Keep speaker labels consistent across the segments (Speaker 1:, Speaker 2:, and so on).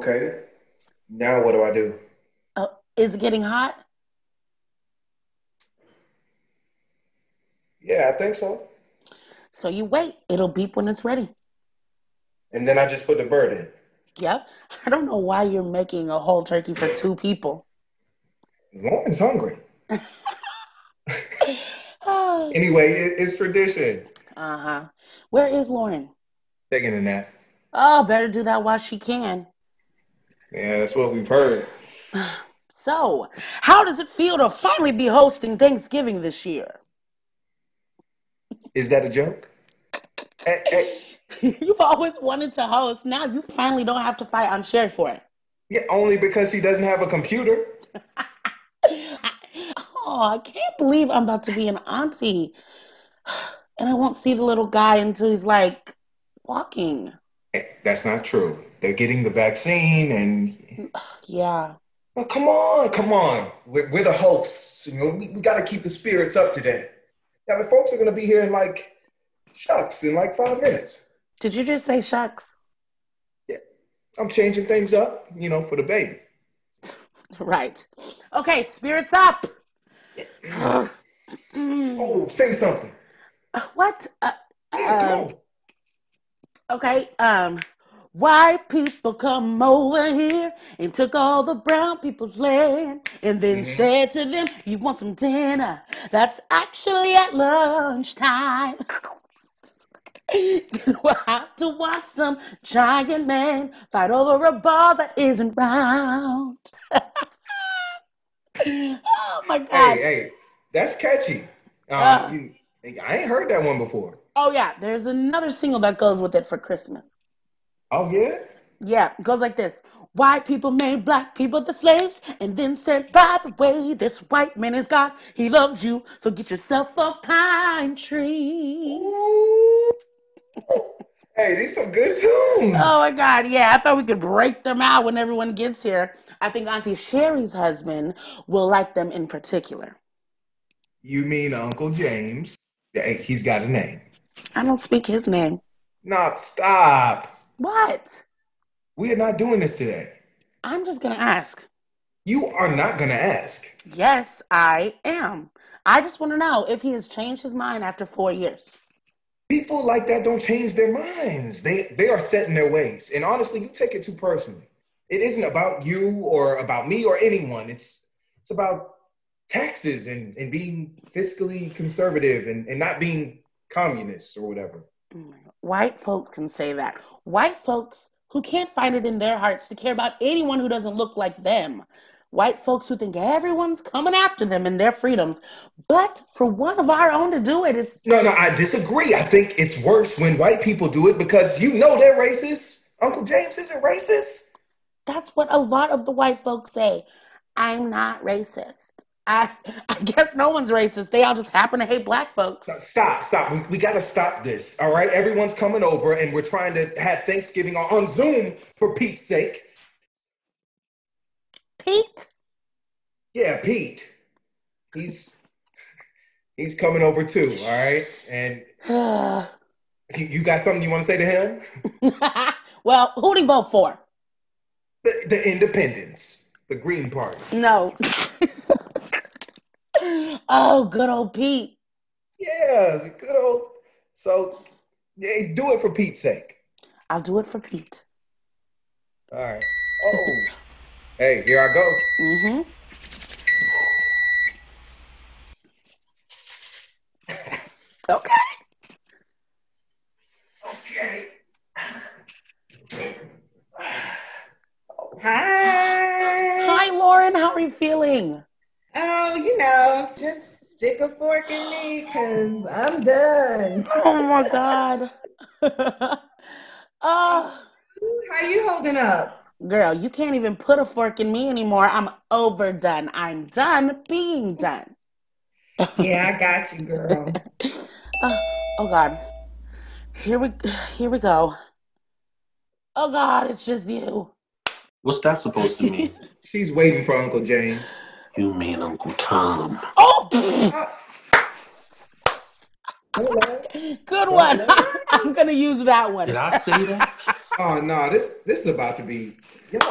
Speaker 1: Okay. Now what do I do?
Speaker 2: Uh, is it getting hot?
Speaker 1: Yeah, I think so.
Speaker 2: So you wait. It'll beep when it's ready.
Speaker 1: And then I just put the bird in.
Speaker 2: Yep. I don't know why you're making a whole turkey for two people.
Speaker 1: Lauren's hungry. anyway, it, it's tradition.
Speaker 2: Uh huh. Where is Lauren?
Speaker 1: Taking a nap.
Speaker 2: Oh, better do that while she can.
Speaker 1: Yeah, that's what we've heard.
Speaker 2: So, how does it feel to finally be hosting Thanksgiving this year?
Speaker 1: Is that a joke? Hey, hey.
Speaker 2: You've always wanted to host. Now you finally don't have to fight on Sherry for it.
Speaker 1: Yeah, only because she doesn't have a computer.
Speaker 2: oh, I can't believe I'm about to be an auntie. And I won't see the little guy until he's like walking.
Speaker 1: That's not true. They're getting the vaccine and.
Speaker 2: Yeah.
Speaker 1: Well, come on, come on. We're, we're the hosts. You know, we, we got to keep the spirits up today. Now, the folks are going to be here in like shucks in like five minutes.
Speaker 2: Did you just say shucks?
Speaker 1: Yeah. I'm changing things up, you know, for the baby.
Speaker 2: right. Okay, spirits up.
Speaker 1: oh, say something.
Speaker 2: What? Uh,
Speaker 1: Yeah,
Speaker 2: um, okay. Um, white people come over here and took all the brown people's land, and then
Speaker 1: Mhm.
Speaker 2: said to them, "You want some dinner? That's actually at lunchtime." we'll have to watch some giant man fight over a ball that isn't round. oh my god!
Speaker 1: Hey, hey, that's catchy. Um,
Speaker 2: Uh.
Speaker 1: you- I ain't heard that one before.
Speaker 2: Oh yeah, there's another single that goes with it for Christmas.
Speaker 1: Oh, yeah?
Speaker 2: Yeah, it goes like this. White people made black people the slaves and then said, by the way, this white man is God. He loves you. So get yourself a pine tree.
Speaker 1: Hey, these some good tunes.
Speaker 2: Oh my God. Yeah, I thought we could break them out when everyone gets here. I think Auntie Sherry's husband will like them in particular.
Speaker 1: You mean Uncle James? He's got a name.
Speaker 2: I don't speak his name.
Speaker 1: No, stop.
Speaker 2: What?
Speaker 1: We are not doing this today.
Speaker 2: I'm just going to ask.
Speaker 1: You are not going to ask.
Speaker 2: Yes, I am. I just want to know if he has changed his mind after four years.
Speaker 1: People like that don't change their minds. They they are set in their ways. And honestly, you take it too personally. It isn't about you or about me or anyone. It's it's about taxes and, and being fiscally conservative and, and not being communists or whatever.
Speaker 2: White folks can say that. White folks who can't find it in their hearts to care about anyone who doesn't look like them. White folks who think everyone's coming after them and their freedoms. But for one of our own to do it, it's
Speaker 1: No, no, I disagree. I think it's worse when white people do it because you know they're racist. Uncle James isn't racist.
Speaker 2: that's what a lot of the white folks say. I'm not racist. I I guess no one's racist. They all just happen to hate black folks.
Speaker 1: Stop, stop. We, we got to stop this. All right. Everyone's coming over and we're trying to have Thanksgiving on, on Zoom for Pete's sake.
Speaker 2: Pete?
Speaker 1: Yeah, Pete. He's he's coming over too. All right. And you, you got something you want to say to him?
Speaker 2: well, who'd he vote for?
Speaker 1: The, the Independents, the Green Party.
Speaker 2: No. oh, good old Pete.
Speaker 1: Yeah, good old. So, yeah, do it for Pete's sake.
Speaker 2: I'll do it for Pete.
Speaker 1: All right. Oh, hey, here I go.
Speaker 2: Mm-hmm. Okay.
Speaker 1: Okay.
Speaker 3: Hi.
Speaker 2: Hi, Lauren. How are you feeling?
Speaker 3: Oh, you know, just stick a fork in me because I'm done.
Speaker 2: Oh my God. oh,
Speaker 3: How you holding up?
Speaker 2: girl, you can't even put a fork in me anymore. I'm overdone. I'm done being done.
Speaker 3: Yeah, I got you, girl.
Speaker 2: Oh, oh God. Here we here we go. Oh God, it's just you.
Speaker 4: What's that supposed to mean?
Speaker 1: She's waiting for Uncle James.
Speaker 4: You mean Uncle Tom.
Speaker 2: Oh, good one. I'm gonna use that one.
Speaker 4: Did I say that?
Speaker 1: Oh no, this this is about to be yo.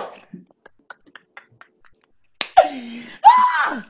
Speaker 2: Ah!